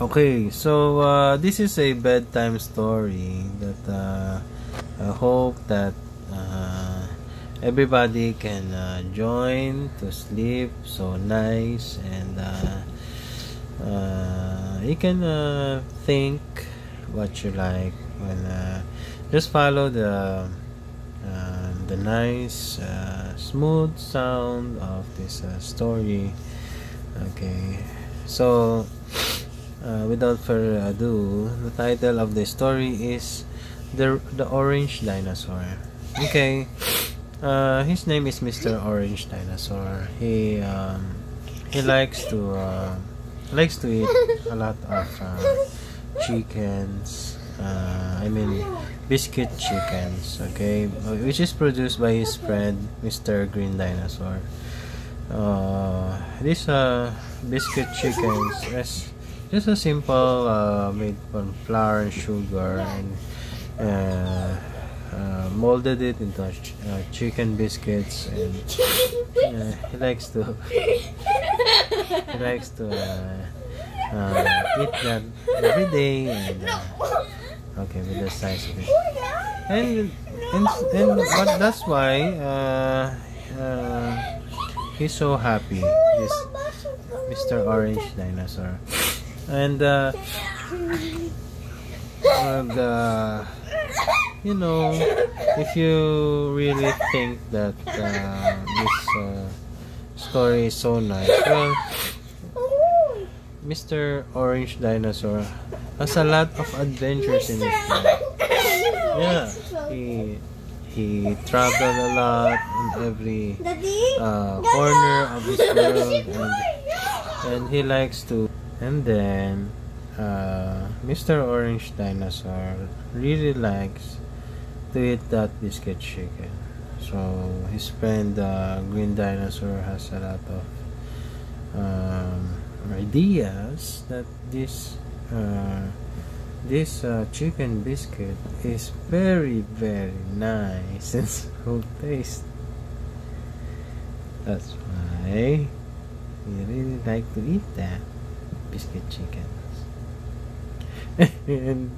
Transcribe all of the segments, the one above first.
Okay, so uh, this is a bedtime story that uh, I hope that uh, everybody can uh, join to sleep so nice and uh, uh, you can think what you like when just follow the uh, the nice smooth sound of this story. Okay so without further ado, the title of the story is the the Orange Dinosaur. Okay, uh, his name is Mr. Orange Dinosaur. He um, he likes to uh, likes to eat a lot of uh, chickens. Uh, I mean biscuit chickens. Okay, which is produced by his friend Mr. Green Dinosaur. Uh, these uh, biscuit chickens, just a simple uh, made from flour and sugar and uh, uh, molded it into ch uh, chicken biscuits and uh, he likes to he likes to uh, eat that every day and okay with the size of it and and, and but that's why he's so happy this Mr. Orange Dinosaur and uh, and uh, you know if you really think that uh, this uh, story is so nice well Mr. Orange Dinosaur has a lot of adventures in his life yeah he he traveled a lot in every uh, corner of this world and, and he likes to and then uh, Mr. Orange Dinosaur really likes to eat that biscuit chicken so his friend uh, Green Dinosaur has a lot of um, ideas that this uh, this uh, chicken biscuit is very very nice and so taste that's why we really like to eat that biscuit chickens. and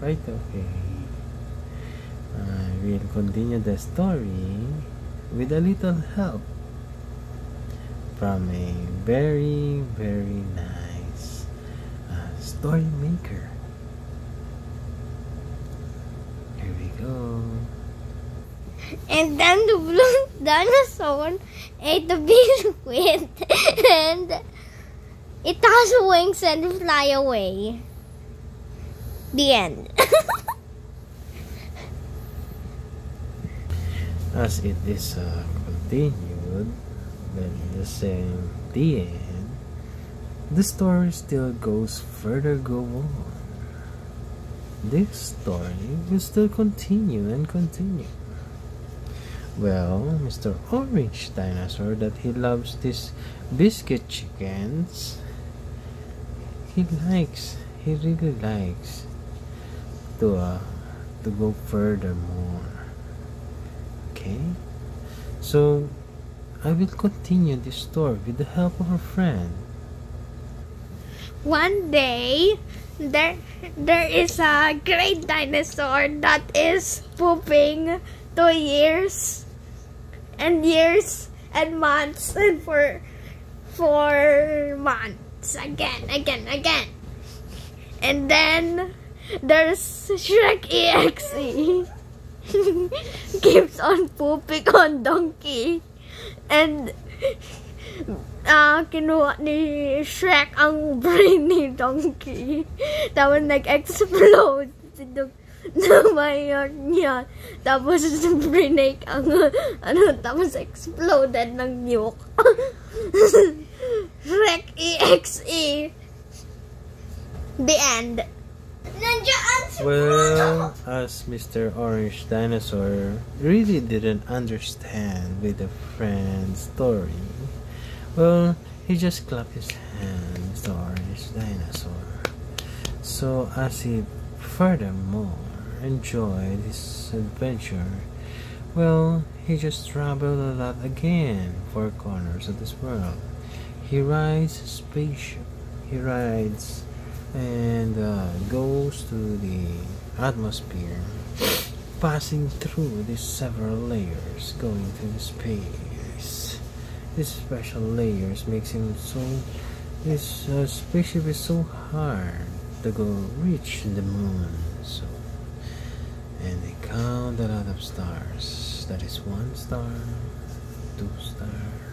right okay. I will continue the story with a little help from a very very nice uh, story maker. Here we go. And then the blue dinosaur ate the biscuit and it has wings and fly away. The end. As it is uh, continued, then the same the end, the story still goes further go on. This story will still continue and continue. Well, Mr. Orange Dinosaur that he loves these biscuit chickens he likes he really likes to uh, to go further more. Okay? So I will continue this story with the help of a friend. One day there there is a great dinosaur that is pooping two years and years and months and for four months again, again, again. And then there's Shrek EXE. Keeps on pooping on Donkey. And uh, kinuha ni Shrek ang brain ni Donkey. Tapos nag-explode si Donkey na mayor niya. Tapos brinake ang ano, tapos exploded ng nuke. Shrek EXE. The end. Well, as Mr. Orange Dinosaur really didn't understand with the friend's story, well, he just clapped his hands, the Orange Dinosaur. So, as he furthermore enjoyed his adventure, well, he just traveled a lot again, four corners of this world. He rides spaceship. He rides and uh, goes to the atmosphere, passing through these several layers, going to space. These special layers makes him so. This uh, spaceship is so hard to go reach the moon. So, and they count a lot of stars. That is one star, two star,